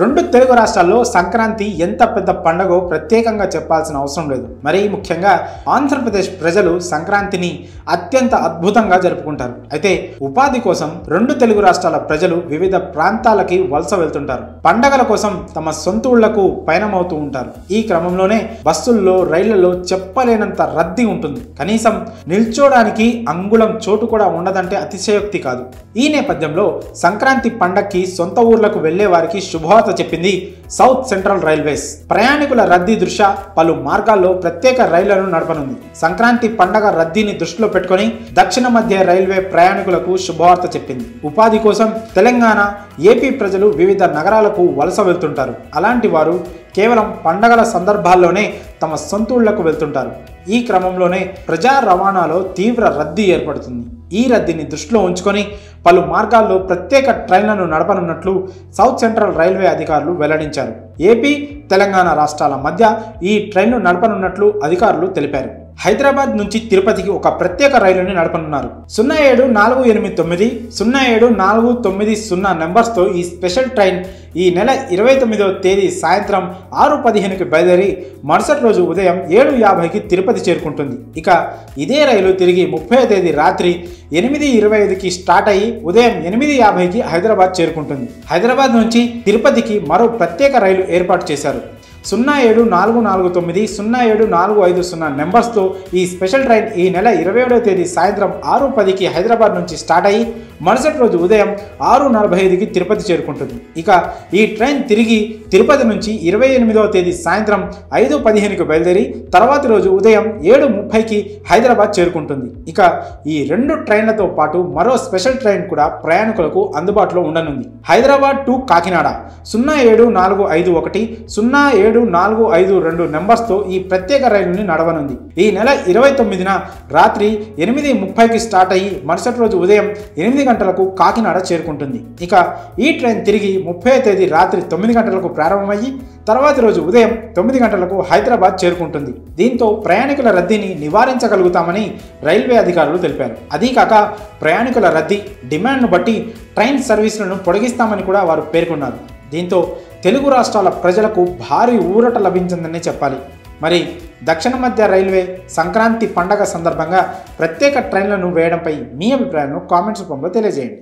రెండు తెలుగు రాష్ట్రాల్లో సంక్రాంతి ఎంత పెద్ద పండగో ప్రత్యేకంగా చెప్పాల్సిన అవసరం లేదు. మరీ ముఖ్యంగా ఆంధ్రప్రదేశ్ ప్రజలు సంక్రాంతిని అత్యంత అద్భుతంగా జరుపుకుంటారు. అయితే ఉపాధి కోసం రెండు తెలుగు రాష్ట్రాల ప్రజలు వివిధ ప్రాంతాలకి వలస వెళ్తుంటారు. పండగల కోసం తమ సొంత ఊళ్ళకు పయనమవుతూ ఉంటారు. ఈ క్రమంలోనే బస్సుల్లో రైళ్ళలో చెప్పలేనంత రద్దీ ఉంటుంది. కనీసం నిల్చోడానికి అంగుళం చోటు కూడా ఉండదంటే అతిశయోక్తి కాదు. ఈ నేపథ్యంలో సంక్రాంతి పండక్కి సొంత ఊర్లకు వెళ్ళే వారికి శుభవార్త చెప్పింది సౌత్ సెంట్రల్ రైల్వేస్ ప్రయాణికుల రద్దీ దృష్ట్యా పలు మార్గాల్లో ప్రత్యేక రైళ్ళను నడపనుంది. సంక్రాంతి పండగ రద్దీని దృష్టిలో పెట్టుకొని దక్షిణ మధ్య రైల్వే ప్రయాణికులకు శుభవార్త చెప్పింది. ఉపాధి కోసం తెలంగాణ ఏపీ ప్రజలు వివిధ నగరాలకు వలస వెళ్తుంటారు. అలాంటి వారు కేవలం పండగల సందర్భాల్లోనే తమ సొంతూళ్ళకు వెళ్తుంటారు. ఈ క్రమంలోనే ప్రజా రవాణాలో తీవ్ర రద్దీ ఏర్పడుతుంది. ఈ రద్దీని దృష్టిలో ఉంచుకొని పలు మార్గాల్లో ప్రత్యేక ట్రైన్లను నడపనున్నట్లు సౌత్ సెంట్రల్ రైల్వే అధికారులు వెల్లడించారు. ఏపీ తెలంగాణ రాష్ట్రాల మధ్య ఈ ట్రైన్ను నడపనున్నట్లు అధికారులు తెలిపారు. హైదరాబాద్ నుంచి తిరుపతికి ఒక ప్రత్యేక రైలుని నడపనున్నారు. సున్నా ఏడు నాలుగు ఎనిమిది తొమ్మిది సున్నా ఏడు నాలుగు తొమ్మిది సున్నా నెంబర్స్తో ఈ స్పెషల్ ట్రైన్ ఈ నెల ఇరవై తొమ్మిదవ తేదీ సాయంత్రం ఆరు పదిహేనుకి బయలుదేరి మరుసటి రోజు ఉదయం ఏడు యాభైకి తిరుపతి చేరుకుంటుంది. ఇక ఇదే రైలు తిరిగి ముప్పై తేదీ రాత్రి ఎనిమిది ఇరవై ఐదుకి స్టార్ట్ అయ్యి ఉదయం ఎనిమిది యాభైకి హైదరాబాద్ చేరుకుంటుంది. హైదరాబాద్ నుంచి తిరుపతికి మరో ప్రత్యేక రైలు ఏర్పాటు చేశారు. సున్నా ఏడు నాలుగు నాలుగు తొమ్మిది సున్నా ఏడు నాలుగు ఐదు సున్నా నెంబర్స్తో ఈ స్పెషల్ ట్రైన్ ఈ నెల ఇరవై ఏడవ తేదీ సాయంత్రం ఆరు పదికి హైదరాబాద్ నుంచి స్టార్ట్ అయ్యి మరుసటి రోజు ఉదయం ఆరు నలభై ఐదుకి తిరుపతి చేరుకుంటుంది. ఇక ఈ ట్రైన్ తిరిగి తిరుపతి నుంచి ఇరవై ఎనిమిదవ తేదీ సాయంత్రం ఐదు పదిహేనుకి బయలుదేరి తర్వాతి రోజు ఉదయం ఏడు ముప్పైకి హైదరాబాద్ చేరుకుంటుంది. ఇక ఈ రెండు ట్రైన్లతో పాటు మరో స్పెషల్ ట్రైన్ కూడా ప్రయాణికులకు అందుబాటులో ఉండనుంది. హైదరాబాద్ టు కాకినాడ సున్నా ఏడు నాలుగు ఐదు ఒకటి సున్నా ఏడు నాలుగు ఐదు రెండు నెంబర్స్తో ఈ ప్రత్యేక రైలుని నడవనుంది. ఈ నెల ఇరవై తొమ్మిదిన రాత్రి ఎనిమిది ముప్పైకి స్టార్ట్ అయ్యి మరుసటి రోజు ఉదయం ఎనిమిది తొమ్మిది గంటలకు కాకినాడ చేరుకుంటుంది. ఇక ఈ ట్రైన్ తిరిగి ముప్పై తేదీ రాత్రి తొమ్మిది గంటలకు ప్రారంభమయ్యి తర్వాతి రోజు ఉదయం తొమ్మిది గంటలకు హైదరాబాద్ చేరుకుంటుంది. దీంతో ప్రయాణికుల రద్దీని నివారించగలుగుతామని రైల్వే అధికారులు తెలిపారు. అదీకాక ప్రయాణికుల రద్దీ డిమాండ్ను బట్టి ట్రైన్ సర్వీసులను పొడిగిస్తామని కూడా వారు పేర్కొన్నారు. దీంతో తెలుగు రాష్ట్రాల ప్రజలకు భారీ ఊరట లభించిందని చెప్పాలి. మరి దక్షిణ మధ్య రైల్వే సంక్రాంతి పండగ సందర్భంగా ప్రత్యేక ట్రైన్లను వేయడంపై మీ అభిప్రాయాలను కామెంట్స్ రూపంలో తెలియజేయండి.